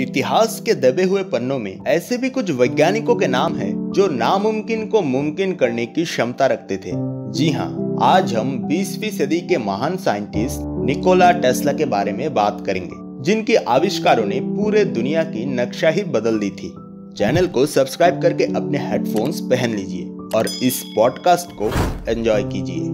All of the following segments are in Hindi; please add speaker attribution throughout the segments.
Speaker 1: इतिहास के दबे हुए पन्नों में ऐसे भी कुछ वैज्ञानिकों के नाम हैं जो नामुमकिन को मुमकिन करने की क्षमता रखते थे। जी हाँ आज हम 20वीं सदी के महान साइंटिस्ट निकोला टेस्ला के बारे में बात करेंगे, जिनके आविष्कारों ने पूरे दुनिया की नक्शा ही बदल दी थी। चैनल को सब्सक्राइब करके अपने हेडफोन्स पहन लीजिए और इस पॉडकास्ट को एंजॉय कीजिए।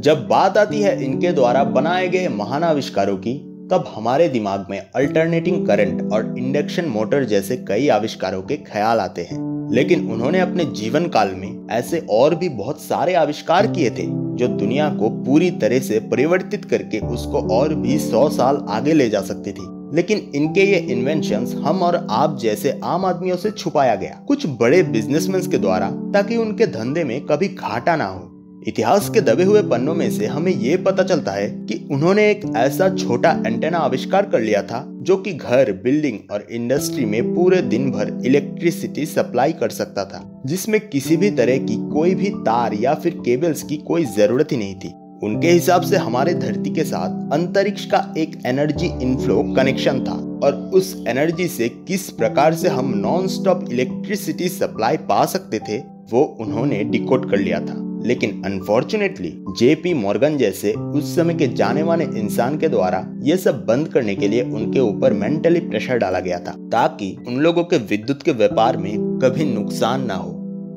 Speaker 1: जब बात आती है इनके द्वारा बनाए गए महान आविष्कारों की तब हमारे दिमाग में अल्टरनेटिंग करंट और इंडक्शन मोटर जैसे कई आविष्कारों के ख्याल आते हैं। लेकिन उन्होंने अपने जीवन काल में ऐसे और भी बहुत सारे आविष्कार किए थे, जो दुनिया को पूरी तरह से परिवर्तित करके उसको और भी सौ साल आगे ले जा सकती थी। लेकिन इनके ये इन्वेंशन हम और आप जैसे आम आदमियों से छुपाया गया। कुछ बड़े बिजनेसमैन के द्वारा, ताकि उनके धंधे में कभी घाटा ना हो। इतिहास के दबे हुए पन्नों में से हमें ये पता चलता है कि उन्होंने एक ऐसा छोटा एंटेना आविष्कार कर लिया था जो कि घर, बिल्डिंग और इंडस्ट्री में पूरे दिन भर इलेक्ट्रिसिटी सप्लाई कर सकता था, जिसमें किसी भी तरह की कोई भी तार या फिर केबल्स की कोई ज़रूरत ही नहीं थी। उनके हिसाब से हमारे धरती के साथ अंतरिक्ष का एक एनर्जी इनफ्लो कनेक्शन था और उस एनर्जी से किस प्रकार से हम नॉन स्टॉप इलेक्ट्रिसिटी सप्लाई पा सकते थे, वो उन्होंने डिकोड कर लिया था। लेकिन अनफॉर्चुनेटली जेपी मॉर्गन जैसे उस समय के जाने माने इंसान के द्वारा ये सब बंद करने के लिए उनके ऊपर मेंटली प्रेशर डाला गया था, ताकि उन लोगों के विद्युत के व्यापार में कभी नुकसान ना हो।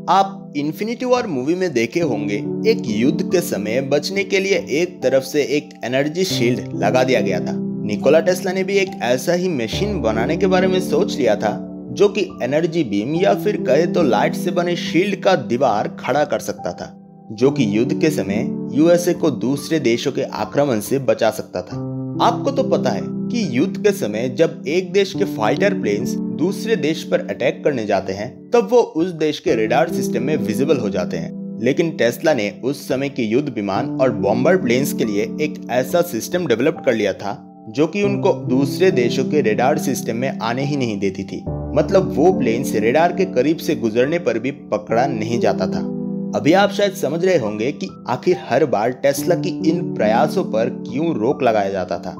Speaker 1: आप इन्फिनिटी वॉर मूवी में देखे होंगे, एक युद्ध के समय बचने के लिए एक तरफ़ से एक एनर्जी शील्ड लगा दिया गया था। निकोला टेस्ला ने भी एक ऐसा ही मशीन बनाने के बारे में सोच लिया था, जो कि एनर्जी बीम या फिर कहे तो लाइट से बने शील्ड का दीवार खड़ा कर सकता था। जो कि युद्ध के समय यूएसए को दूसरे देशों के आक्रमण से बचा सकता था। आपको तो पता है कि युद्ध के समय जब एक देश के फाइटर प्लेन्स दूसरे देश पर अटैक करने जाते हैं, तब वो उस देश के रेडार सिस्टम में विजिबल हो जाते हैं। लेकिन टेस्ला ने उस समय के युद्ध विमान और बॉम्बर प्लेन्स के लिए एक ऐसा सिस्टम डेवलप कर लिया था, जो कि उनको दूसरे देशों के रेडार सिस्टम में आने ही नहीं देती थी। मतलब वो प्लेन्स रेडार के करीब से गुजरने पर भी पकड़ा नहीं जाता था। अभी आप शायद समझ रहे होंगे कि आखिर हर बार टेस्ला की इन प्रयासों पर क्यों रोक लगाया जाता था?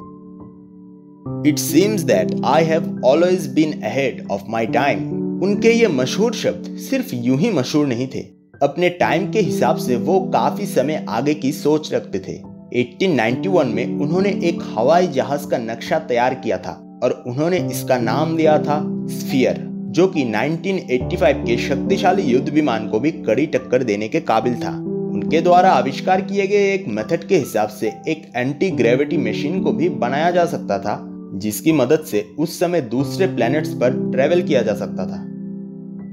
Speaker 1: It seems that I have always been ahead of my time उनके ये मशहूर शब्द सिर्फ़ यूँ ही मशहूर नहीं थे। अपने टाइम के हिसाब से वो काफ़ी समय आगे की सोच रखते थे। 1891 में उन्होंने एक हवाई जहाज़ का नक्शा तैयार किया था और उन्होंने इसका नाम दिया था स्फीयर जो कि 1985 के शक्तिशाली युद्ध विमान को भी कड़ी टक्कर देने के काबिल था। उनके द्वारा आविष्कार किए गए एक मेथड के हिसाब से एक एंटी ग्रेविटी मशीन को भी बनाया जा सकता था, जिसकी मदद से उस समय दूसरे प्लैनेट्स पर ट्रेवल किया जा सकता था।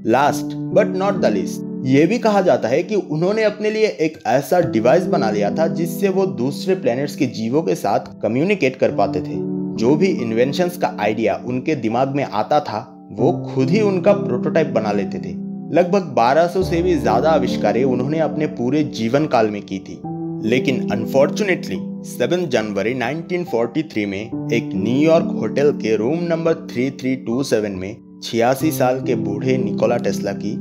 Speaker 1: Last but not the least ये भी कहा जाता है कि उन्होंने अपने लिए एक ऐसा डिवाइस बना लिया था, जिससे वो दूसरे प्लैनेट्स के जीवों के साथ कम्युनिकेट कर पाते थे। जो भी इन्वेंशन का आइडिया उनके दिमाग में आता था वो खुद ही उनका प्रोटोटाइप बना लेते थे। लगभग 1200 से भी ज़्यादा आविष्कारें उन्होंने अपने पूरे जीवन काल में की थी। लेकिन अनफॉर्चुनेटली 7 जनवरी 1943 में एक न्यूयॉर्क होटल के रूम नंबर 3327 में छियासी साल के बूढ़े निकोला टेस्ला की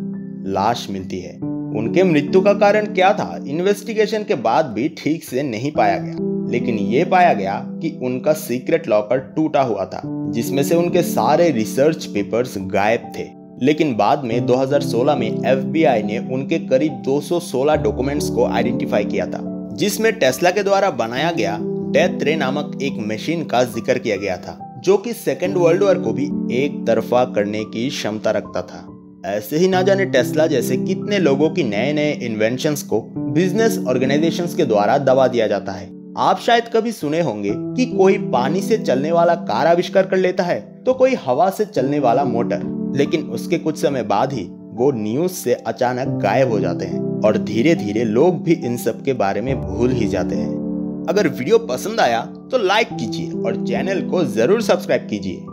Speaker 1: लाश मिलती है। उनके मृत्यु का कारण क्या था? इन्वेस्टिगेशन के बाद भी ठीक से नहीं पाया गया। लेकिन ये पाया गया कि उनका सीक्रेट लॉकर टूटा हुआ था, जिसमें से उनके सारे रिसर्च पेपर्स गायब थे। लेकिन बाद में 2016 में एफबीआई ने उनके करीब 216 डॉक्यूमेंट्स को आइडेंटिफाई किया था, जिसमें टेस्ला के द्वारा बनाया गया डेथ रे नामक एक मशीन का ज़िक्र किया गया था, जो कि सेकेंड वर्ल्ड वॉर को भी एक तरफा करने की क्षमता रखता था। ऐसे ही ना जाने टेस्ला जैसे कितने लोगों की नए नए इन्वेंशन को बिज़नेस ऑर्गेनाइजेशन के द्वारा दबा दिया जाता है। आप शायद कभी सुने होंगे कि कोई पानी से चलने वाला कार आविष्कार कर लेता है तो कोई हवा से चलने वाला मोटर। लेकिन उसके कुछ समय बाद ही वो न्यूज़ से अचानक गायब हो जाते हैं और धीरे धीरे लोग भी इन सब के बारे में भूल ही जाते हैं। अगर वीडियो पसंद आया तो लाइक कीजिए और चैनल को ज़रूर सब्सक्राइब कीजिए।